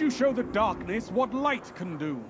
you show the darkness what light can do?